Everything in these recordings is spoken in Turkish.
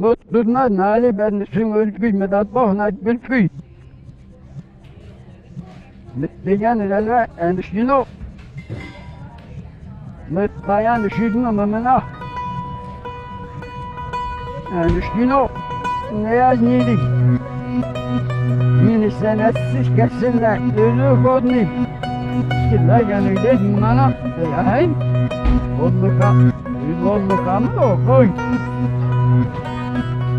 Mutluna nali ben süngül gülmedat bohna gülküy. Digen ilerle endişkino. Mutlayan üşüdün amamına. Endişkino. Ne yaz neydik? Mini senetsiz kesinler. Lülü kodni. Killa yanıydı bana. Hey. Olluka. Olluka mı o koy.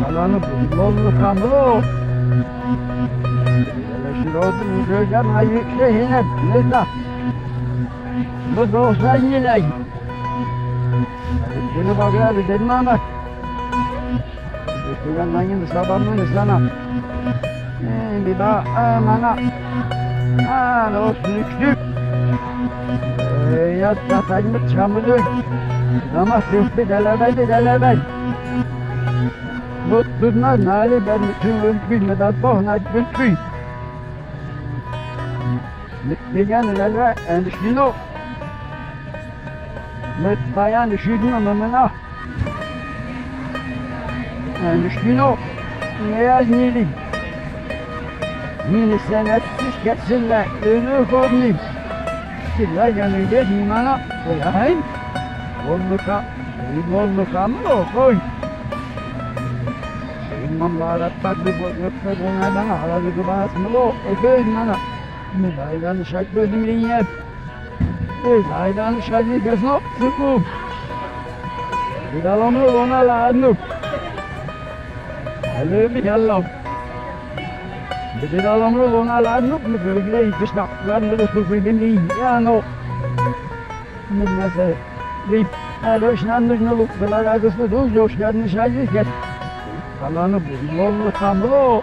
o. Kalanı bulmalı kamlo. Şirotu müdürgen hayır şehine neta. Bu dostlar yine. Bunu bakar bir dedim ama. Şuradan yine sabahını sana. Ee, Bir daha amana. Ha, dost lüksük. Yat katayımı çamurluk. Ama sürtü delebedi delebedi. Mutluna nali ben bütün gülmeden bohna gülküy. Digen ilerle endişkino. Mutlayan üşüdün amamına. Endişkino. Ne yaz neydik? Mini senetsiz kesinler. Lülü kodni. Killa yanıydı bana. Hey. Olluka. Olluka mı koy. Imam barat pasti bozukta buna bana aradı kıvat mı o ökey mana. Aydan şak aydan şadi kesno sıkı. Dalamro ona bir hello. Bir dalamro ona laadlu mu bölgede itmiş naklar ne ruhu bildiğin ya no. Bilmedi. Lit. Hello şnandık ne lukkular agısı Kalanı bulmalı kamlo.